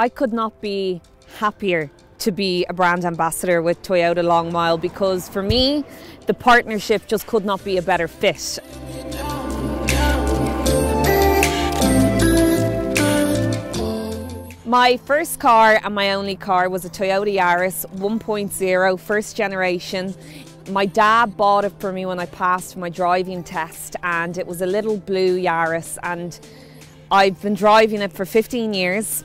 I could not be happier to be a brand ambassador with Toyota Long Mile because for me, the partnership just could not be a better fit. My first car and my only car was a Toyota Yaris 1.0 first generation. My dad bought it for me when I passed my driving test and it was a little blue Yaris and I've been driving it for 15 years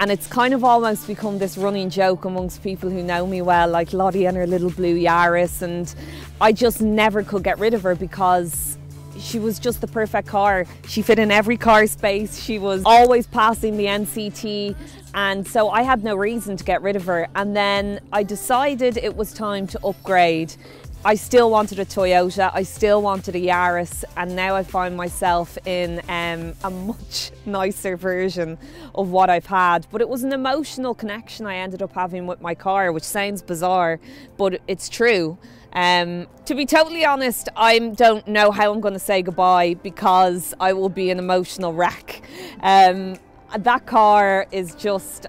and it's kind of almost become this running joke amongst people who know me well, like Lottie and her little blue Yaris, and I just never could get rid of her because she was just the perfect car. She fit in every car space. She was always passing the NCT. And so I had no reason to get rid of her. And then I decided it was time to upgrade. I still wanted a Toyota, I still wanted a Yaris, and now I find myself in um, a much nicer version of what I've had. But it was an emotional connection I ended up having with my car, which sounds bizarre, but it's true. Um, to be totally honest, I don't know how I'm going to say goodbye because I will be an emotional wreck. Um, that car is just,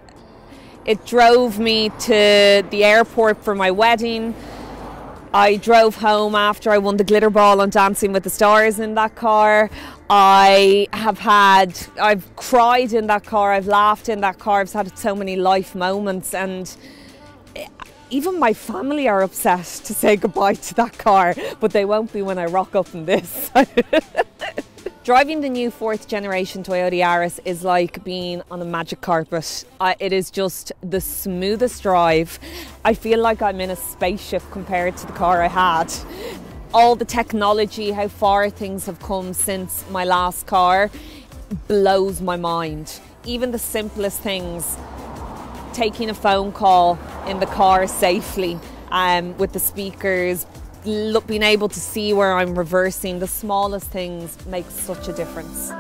it drove me to the airport for my wedding. I drove home after I won the glitter ball on Dancing with the Stars in that car. I have had, I've cried in that car, I've laughed in that car, I've had so many life moments, and even my family are upset to say goodbye to that car, but they won't be when I rock up in this. Driving the new fourth generation Toyota Yaris is like being on a magic carpet. It is just the smoothest drive. I feel like I'm in a spaceship compared to the car I had. All the technology, how far things have come since my last car, blows my mind. Even the simplest things, taking a phone call in the car safely um, with the speakers, look, being able to see where I'm reversing, the smallest things makes such a difference.